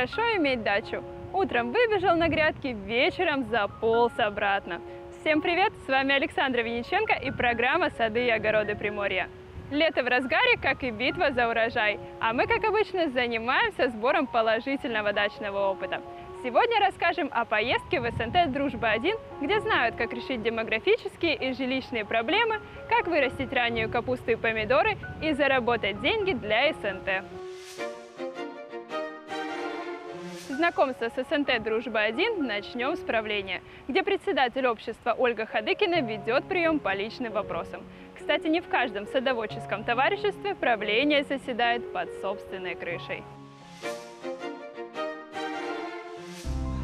Хорошо иметь дачу. Утром выбежал на грядки, вечером заполз обратно. Всем привет, с вами Александра Винниченко и программа «Сады и огороды Приморья». Лето в разгаре, как и битва за урожай, а мы, как обычно, занимаемся сбором положительного дачного опыта. Сегодня расскажем о поездке в СНТ «Дружба-1», где знают, как решить демографические и жилищные проблемы, как вырастить раннюю капусту и помидоры и заработать деньги для СНТ. Знакомство с СНТ «Дружба-1» начнем с правления, где председатель общества Ольга Хадыкина ведет прием по личным вопросам. Кстати, не в каждом садоводческом товариществе правление заседает под собственной крышей.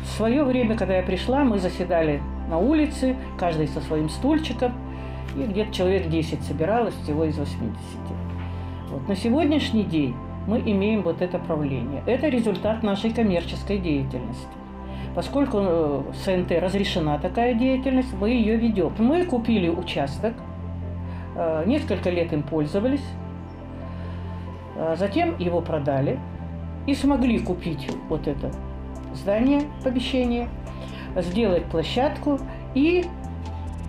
В свое время, когда я пришла, мы заседали на улице, каждый со своим стульчиком, и где-то человек 10 собиралось всего из 80. Вот. На сегодняшний день мы имеем вот это правление. Это результат нашей коммерческой деятельности. Поскольку э, СНТ разрешена такая деятельность, мы ее ведем. Мы купили участок, э, несколько лет им пользовались, э, затем его продали и смогли купить вот это здание, помещение, сделать площадку и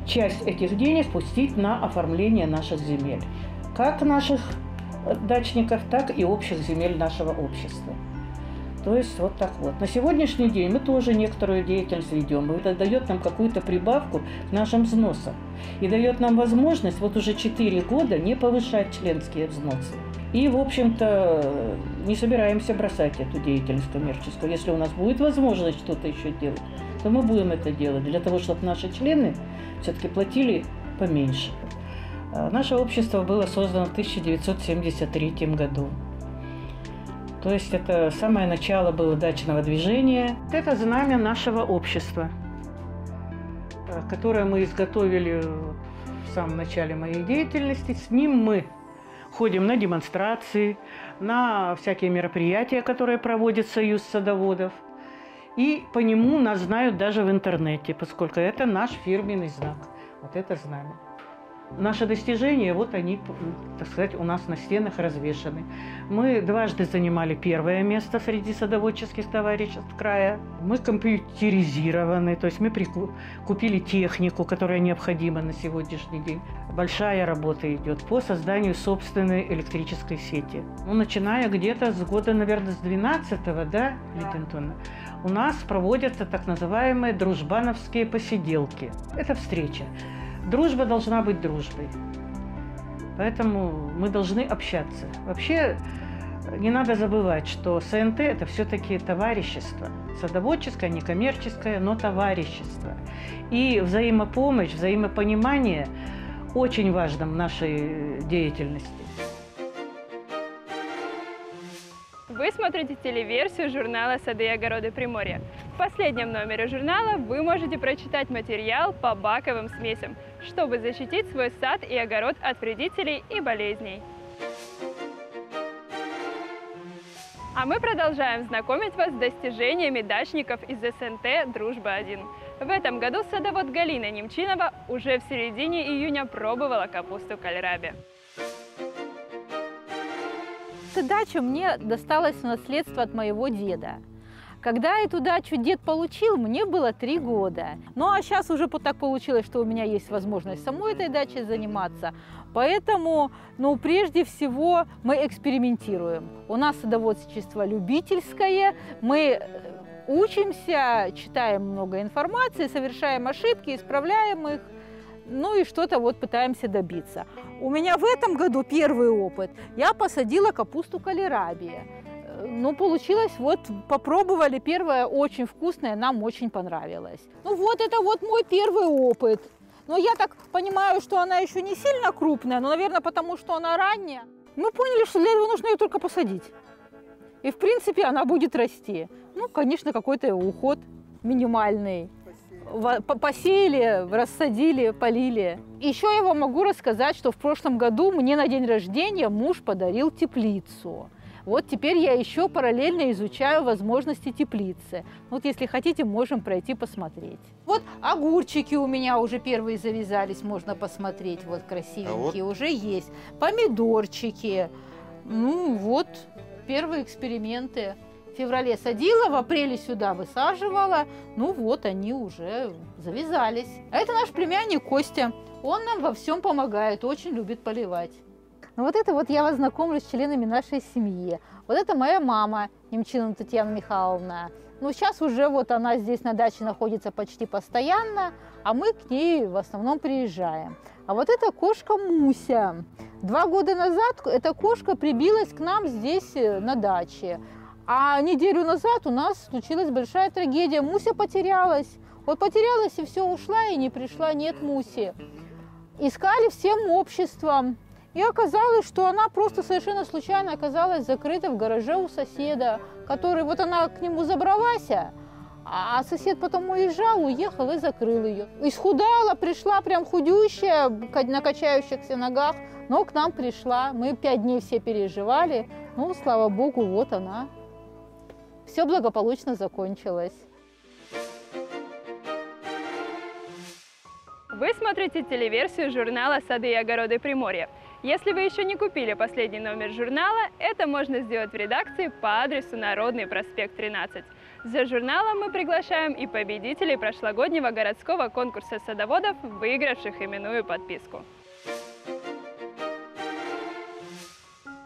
часть этих денег пустить на оформление наших земель. Как наших дачников, так и общих земель нашего общества. То есть вот так вот. На сегодняшний день мы тоже некоторую деятельность ведем. Это дает нам какую-то прибавку к нашим взносам. И дает нам возможность вот уже 4 года не повышать членские взносы. И, в общем-то, не собираемся бросать эту деятельность коммерческую. Если у нас будет возможность что-то еще делать, то мы будем это делать для того, чтобы наши члены все-таки платили поменьше. А, наше общество было создано в 1973 году. То есть это самое начало было дачного движения. Это знамя нашего общества, а, которое мы изготовили в самом начале моей деятельности. С ним мы ходим на демонстрации, на всякие мероприятия, которые проводит Союз садоводов. И по нему нас знают даже в интернете, поскольку это наш фирменный знак. Вот это знамя. Наши достижения, вот они, так сказать, у нас на стенах развешаны. Мы дважды занимали первое место среди садоводческих товариществ края. Мы компьютеризированы, то есть мы купили технику, которая необходима на сегодняшний день. Большая работа идет по созданию собственной электрической сети. Ну, начиная где-то с года, наверное, с 12-го, да, Литинтона, у нас проводятся так называемые дружбановские посиделки. Это встреча. Дружба должна быть дружбой. Поэтому мы должны общаться. Вообще не надо забывать, что СНТ – это все-таки товарищество. Садоводческое, некоммерческое, но товарищество. И взаимопомощь, взаимопонимание очень важно в нашей деятельности. Вы смотрите телеверсию журнала «Сады и огороды Приморья». В последнем номере журнала вы можете прочитать материал по баковым смесям, чтобы защитить свой сад и огород от вредителей и болезней. А мы продолжаем знакомить вас с достижениями дачников из СНТ «Дружба-1». В этом году садовод Галина Немчинова уже в середине июня пробовала капусту кальраби. Эта дача мне досталась в наследство от моего деда. Когда эту дачу дед получил, мне было три года. Ну а сейчас уже так получилось, что у меня есть возможность самой этой дачей заниматься. Поэтому, ну, прежде всего, мы экспериментируем. У нас садоводчество любительское, мы э, учимся, читаем много информации, совершаем ошибки, исправляем их ну и что-то вот пытаемся добиться. У меня в этом году первый опыт. Я посадила капусту калерабия. Ну, получилось, вот попробовали, первое очень вкусное, нам очень понравилось. Ну вот это вот мой первый опыт. Но я так понимаю, что она еще не сильно крупная, но, наверное, потому что она ранняя. Мы поняли, что для этого нужно ее только посадить. И, в принципе, она будет расти. Ну, конечно, какой-то уход минимальный посеяли, рассадили, полили. Еще я вам могу рассказать, что в прошлом году мне на день рождения муж подарил теплицу. Вот теперь я еще параллельно изучаю возможности теплицы. Вот если хотите, можем пройти посмотреть. Вот огурчики у меня уже первые завязались, можно посмотреть. Вот красивенькие а вот... уже есть. Помидорчики. Ну вот, первые эксперименты. в феврале садила, в апреле сюда высаживала. Ну вот, они уже завязались. А это наш племянник Костя. Он нам во всем помогает, очень любит поливать. Ну вот это вот я вас знакомлю с членами нашей семьи. Вот это моя мама, Немчинова Татьяна Михайловна. Ну, сейчас уже вот она здесь на даче находится почти постоянно, а мы к ней в основном приезжаем. А вот эта кошка Муся. Два года назад эта кошка прибилась к нам здесь э, на даче. А неделю назад у нас случилась большая трагедия. Муся потерялась. Вот потерялась и все, ушла и не пришла, нет Муси. Искали всем обществом. И оказалось, что она просто совершенно случайно оказалась закрыта в гараже у соседа, который, вот она к нему забралась, а сосед потом уезжал, уехал и закрыл ее. Исхудала, пришла прям худющая, на качающихся ногах, но к нам пришла. Мы пять дней все переживали. Ну, слава богу, вот она. Все благополучно закончилось. Вы смотрите телеверсию журнала «Сады и огороды Приморья». Если вы еще не купили последний номер журнала, это можно сделать в редакции по адресу Народный проспект 13. За журналом мы приглашаем и победителей прошлогоднего городского конкурса садоводов, выигравших именную подписку.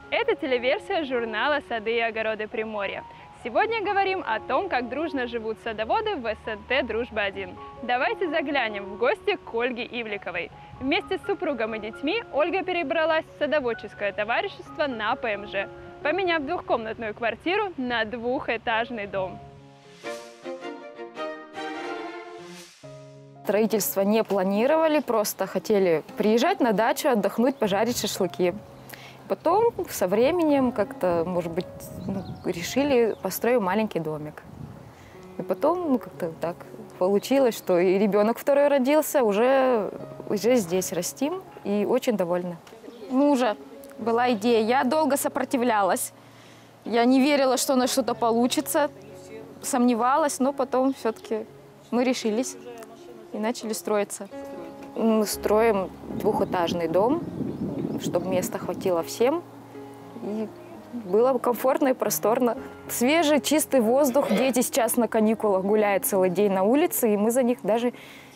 Это телеверсия журнала «Сады и огороды Приморья». Сегодня говорим о том, как дружно живут садоводы в СНТ «Дружба-1». Давайте заглянем в гости к Ольге Ивликовой. Вместе с супругом и детьми Ольга перебралась в садоводческое товарищество на ПМЖ, поменяв двухкомнатную квартиру на двухэтажный дом. Строительство не планировали, просто хотели приезжать на дачу, отдохнуть, пожарить шашлыки. Потом со временем как-то, может быть, ну, решили построить маленький домик. И потом ну, как-то так получилось, что и ребенок второй родился, уже, уже здесь растим и очень довольны. Мужа была идея. Я долго сопротивлялась. Я не верила, что у нас что-то получится. Сомневалась, но потом все-таки мы решились и начали строиться. Мы строим двухэтажный дом чтобы места хватило всем. И было комфортно и просторно. Свежий, чистый воздух. Дети сейчас на каникулах гуляют целый день на улице, и мы за них даже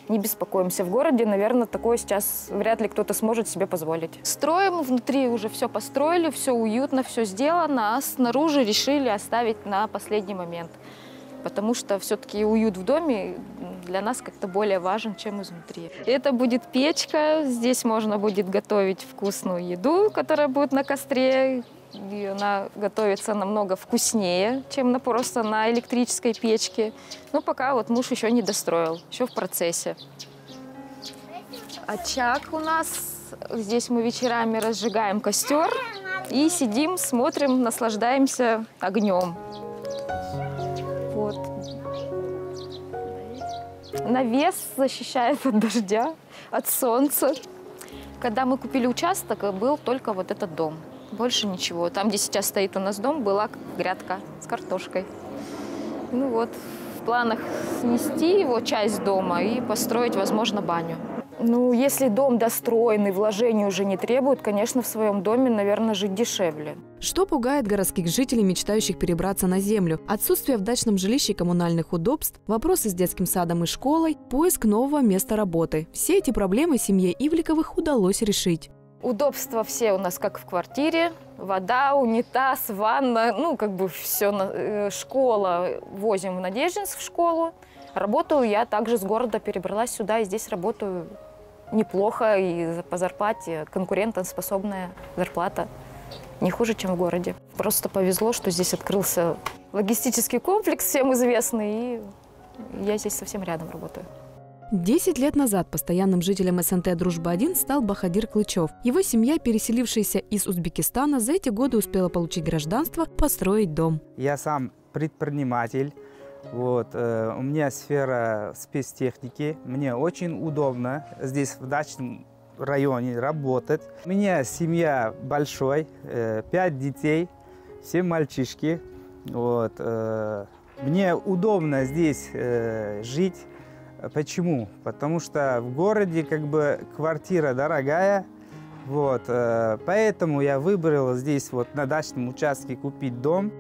не беспокоимся. В городе, наверное, такое сейчас вряд ли кто-то сможет себе позволить. Строим, внутри уже все построили, все уютно, все сделано, а снаружи решили оставить на последний момент потому что все-таки уют в доме для нас как-то более важен, чем изнутри. Это будет печка, здесь можно будет готовить вкусную еду, которая будет на костре, и она готовится намного вкуснее, чем на, просто на электрической печке. Но пока вот муж еще не достроил, еще в процессе. Очаг у нас. Здесь мы вечерами разжигаем костер и сидим, смотрим, наслаждаемся огнем. Вот. Навес защищает от дождя, от солнца. Когда мы купили участок, был только вот этот дом. Больше ничего. Там, где сейчас стоит у нас дом, была грядка с картошкой. Ну вот, в планах снести его часть дома и построить, возможно, баню. Ну, если дом достроенный, вложений уже не требует, конечно, в своем доме, наверное, жить дешевле. Что пугает городских жителей, мечтающих перебраться на землю? Отсутствие в дачном жилище коммунальных удобств, вопросы с детским садом и школой, поиск нового места работы. Все эти проблемы семье Ивликовых удалось решить. Удобства все у нас как в квартире. Вода, унитаз, ванна, ну, как бы все. Э, школа, возим в Надеждинск в школу. Работаю я также с города перебралась сюда, и здесь работаю неплохо, и по зарплате конкурентоспособная зарплата. Не хуже, чем в городе. Просто повезло, что здесь открылся логистический комплекс, всем известный, и я здесь совсем рядом работаю. Десять лет назад постоянным жителем СНТ «Дружба-1» стал Бахадир Клычев. Его семья, переселившаяся из Узбекистана, за эти годы успела получить гражданство, построить дом. Я сам предприниматель, вот, э, у меня сфера спецтехники. Мне очень удобно здесь в дачном районе работать. У меня семья большой, э, пять детей, все мальчишки. Вот, э, мне удобно здесь э, жить. Почему? Потому что в городе как бы квартира дорогая, вот, э, поэтому я выбрал здесь вот на дачном участке купить дом.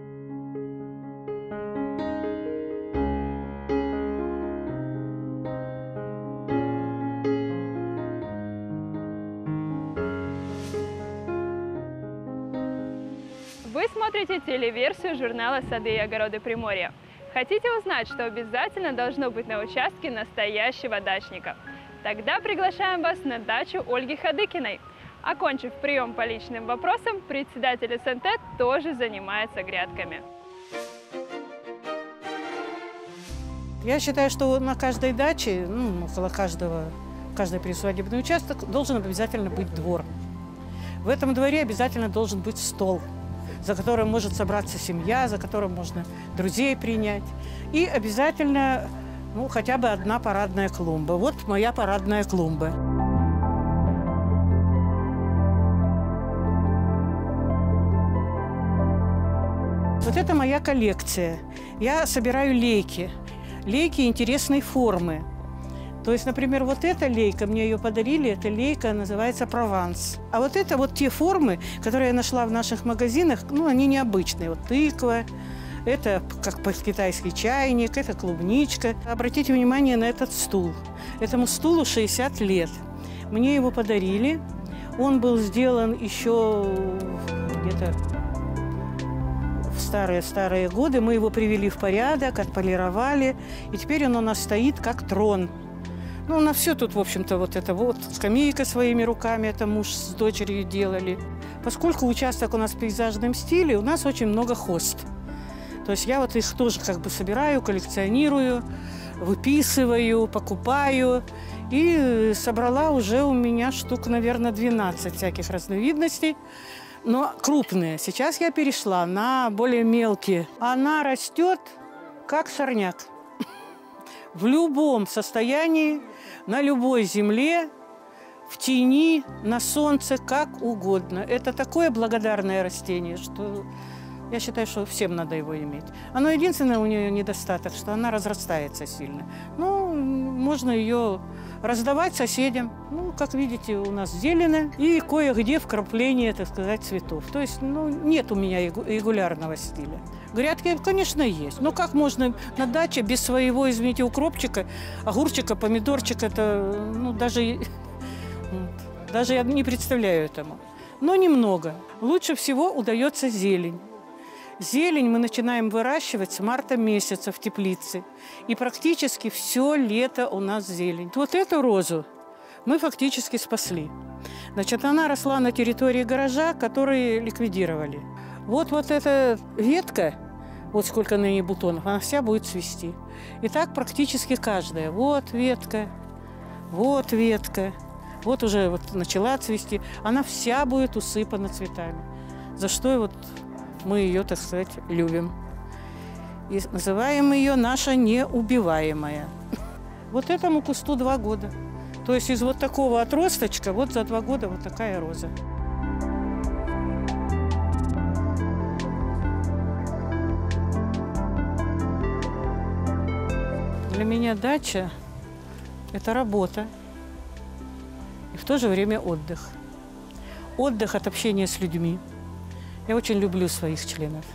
Вы смотрите телеверсию журнала «Сады и огороды Приморья». Хотите узнать, что обязательно должно быть на участке настоящего дачника? Тогда приглашаем вас на дачу Ольги Хадыкиной. Окончив прием по личным вопросам, председатель СНТ тоже занимается грядками. Я считаю, что на каждой даче, ну, около каждого, каждый присвадебный участок должен обязательно быть двор. В этом дворе обязательно должен быть стол, за которым может собраться семья, за которым можно друзей принять. И обязательно ну, хотя бы одна парадная клумба. Вот моя парадная клумба. Вот это моя коллекция. Я собираю лейки лейки интересной формы. То есть, например, вот эта лейка, мне ее подарили, эта лейка называется «Прованс». А вот это вот те формы, которые я нашла в наших магазинах, ну, они необычные. Вот тыква, это как китайский чайник, это клубничка. Обратите внимание на этот стул. Этому стулу 60 лет. Мне его подарили. Он был сделан еще где-то старые-старые годы. Мы его привели в порядок, отполировали, и теперь он у нас стоит как трон. Ну, у нас все тут, в общем-то, вот это вот скамейка своими руками, это муж с дочерью делали. Поскольку участок у нас в пейзажном стиле, у нас очень много хост. То есть я вот их тоже как бы собираю, коллекционирую, выписываю, покупаю. И собрала уже у меня штук, наверное, 12 всяких разновидностей но крупные. Сейчас я перешла на более мелкие. Она растет как сорняк. В любом состоянии, на любой земле, в тени, на солнце, как угодно. Это такое благодарное растение, что я считаю, что всем надо его иметь. Оно единственное у нее недостаток, что она разрастается сильно. Ну, можно ее раздавать соседям. Ну, как видите, у нас зелено и кое-где вкрапление, так сказать, цветов. То есть, ну, нет у меня регулярного стиля. Грядки, конечно, есть. Но как можно на даче без своего, извините, укропчика, огурчика, помидорчика, это, ну, даже, даже я не представляю этому. Но немного. Лучше всего удается зелень. Зелень мы начинаем выращивать с марта месяца в теплице. И практически все лето у нас зелень. Вот эту розу мы фактически спасли. Значит, она росла на территории гаража, который ликвидировали. Вот вот эта ветка, вот сколько на ней бутонов, она вся будет цвести. И так практически каждая. Вот ветка, вот ветка, вот уже вот начала цвести. Она вся будет усыпана цветами. За что вот мы ее, так сказать, любим. И называем ее наша неубиваемая. Вот этому кусту два года. То есть из вот такого отросточка вот за два года вот такая роза. Для меня дача – это работа и в то же время отдых. Отдых от общения с людьми – я очень люблю своих членов.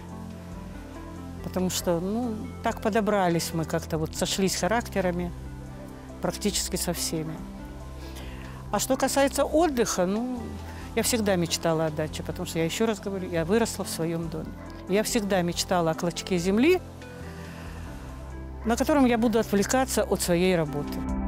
Потому что, ну, так подобрались мы как-то, вот сошлись характерами практически со всеми. А что касается отдыха, ну, я всегда мечтала о даче, потому что я еще раз говорю, я выросла в своем доме. Я всегда мечтала о клочке земли, на котором я буду отвлекаться от своей работы.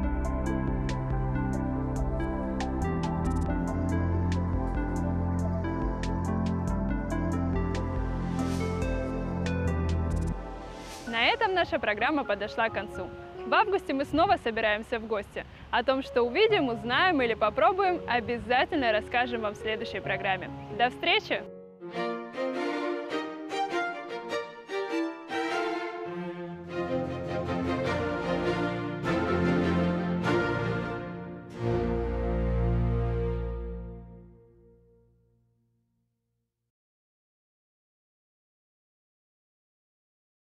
Наша программа подошла к концу. В августе мы снова собираемся в гости. О том, что увидим, узнаем или попробуем, обязательно расскажем вам в следующей программе. До встречи!